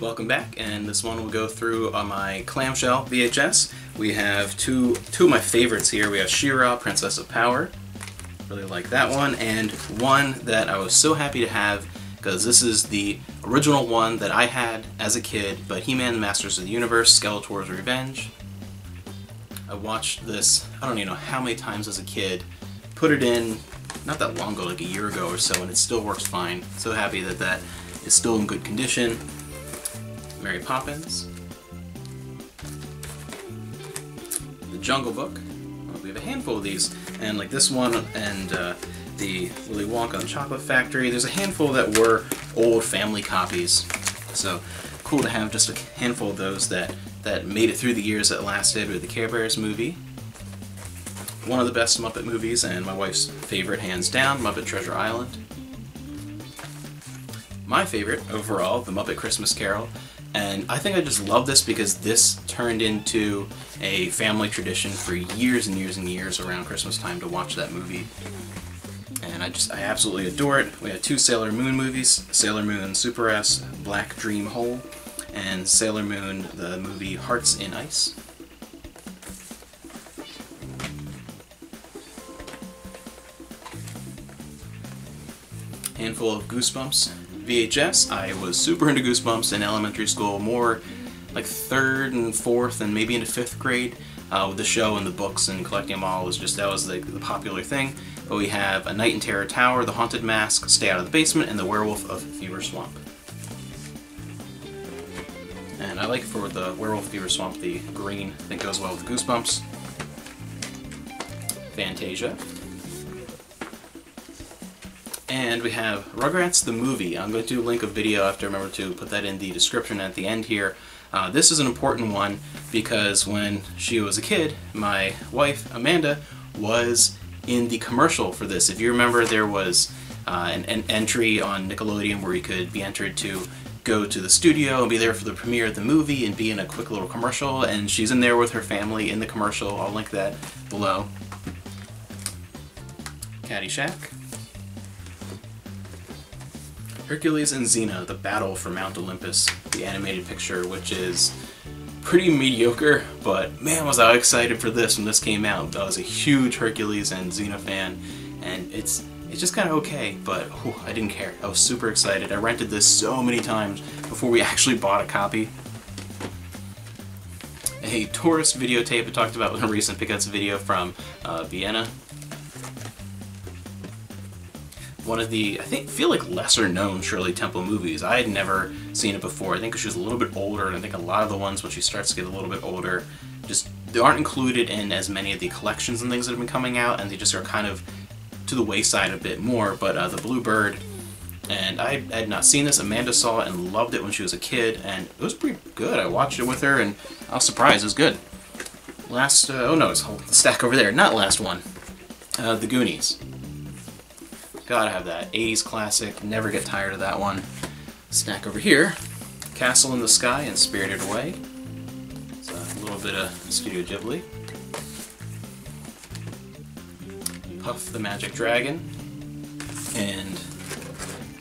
Welcome back, and this one will go through on my clamshell VHS. We have two two of my favorites here. We have She-Ra, Princess of Power. Really like that one, and one that I was so happy to have because this is the original one that I had as a kid, but He-Man Masters of the Universe, Skeletor's Revenge. I watched this, I don't even know how many times as a kid, put it in not that long ago, like a year ago or so, and it still works fine. So happy that that is still in good condition. Mary Poppins. The Jungle Book. Well, we have a handful of these, and like this one and uh, the Willy Wonka and Chocolate Factory, there's a handful that were old family copies. So cool to have just a handful of those that, that made it through the years that lasted with the Care Bears movie. One of the best Muppet movies, and my wife's favorite, hands down, Muppet Treasure Island. My favorite, overall, The Muppet Christmas Carol, and I think I just love this because this turned into a family tradition for years and years and years around Christmas time to watch that movie. And I just, I absolutely adore it. We have two Sailor Moon movies, Sailor Moon Super S, Black Dream Hole, and Sailor Moon, the movie Hearts in Ice. Handful of Goosebumps VHS. I was super into Goosebumps in elementary school, more like third and fourth and maybe into fifth grade. Uh, with the show and the books and collecting them all was just that was the, the popular thing. But we have A Night in Terror Tower, The Haunted Mask, Stay Out of the Basement, and The Werewolf of Fever Swamp. And I like for the Werewolf Fever Swamp the green that goes well with Goosebumps. Fantasia. And we have Rugrats the movie. I'm going to do a link a video. I have to remember to put that in the description at the end here. Uh, this is an important one because when she was a kid, my wife, Amanda, was in the commercial for this. If you remember, there was uh, an, an, entry on Nickelodeon where you could be entered to go to the studio and be there for the premiere of the movie and be in a quick little commercial, and she's in there with her family in the commercial. I'll link that below. Caddyshack. Hercules and Xena, The Battle for Mount Olympus, the animated picture, which is pretty mediocre, but man was I excited for this when this came out. I was a huge Hercules and Xena fan, and it's it's just kind of okay, but I didn't care. I was super excited. I rented this so many times before we actually bought a copy. A tourist videotape I talked about in a recent Pickups video from uh, Vienna one of the, I think, feel like lesser known Shirley Temple movies. I had never seen it before. I think she was a little bit older, and I think a lot of the ones when she starts to get a little bit older just they aren't included in as many of the collections and things that have been coming out, and they just are kind of to the wayside a bit more. But uh, The Blue Bird, and I had not seen this. Amanda saw it and loved it when she was a kid, and it was pretty good. I watched it with her, and I was surprised. It was good. Last, uh, oh no, it's a stack over there. Not last one. Uh, the Goonies. Gotta have that. 80s classic. Never get tired of that one. Snack over here. Castle in the Sky and Spirited Away. It's a little bit of Studio Ghibli. Puff the Magic Dragon. And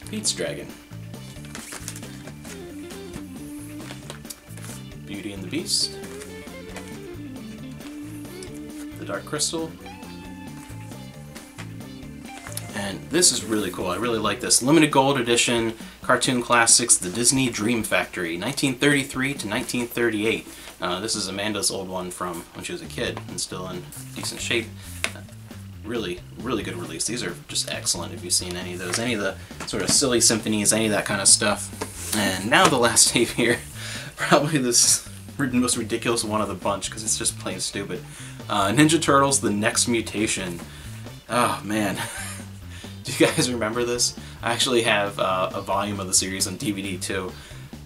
Pete's Dragon. Beauty and the Beast. The Dark Crystal. And this is really cool. I really like this. Limited Gold Edition Cartoon Classics The Disney Dream Factory, 1933 to 1938. Uh, this is Amanda's old one from when she was a kid and still in decent shape. Really, really good release. These are just excellent if you've seen any of those. Any of the sort of silly symphonies, any of that kind of stuff. And now the last tape here. Probably this most ridiculous one of the bunch because it's just plain stupid. Uh, Ninja Turtles The Next Mutation. Oh, man. Do you guys remember this? I actually have uh, a volume of the series on DVD too.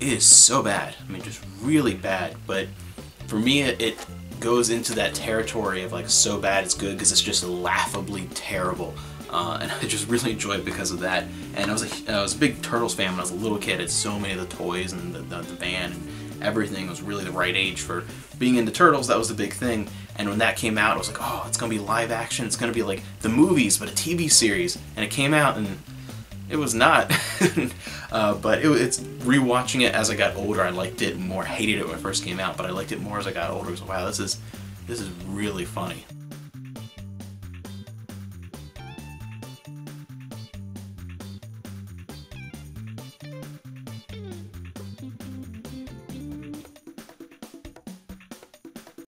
It is so bad. I mean, just really bad. But for me, it, it goes into that territory of like so bad it's good because it's just laughably terrible. Uh, and I just really enjoy it because of that. And I was a, I was a big Turtles fan when I was a little kid. I had so many of the toys and the, the, the band and everything. Was really the right age for being into Turtles. That was the big thing. And when that came out, I was like, oh, it's gonna be live action. It's gonna be like the movies, but a TV series. And it came out, and It was not. uh, but it, it's rewatching it as I got older. I liked it more. Hated it when it first came out, but I liked it more as I got older. So wow, this is this is really funny.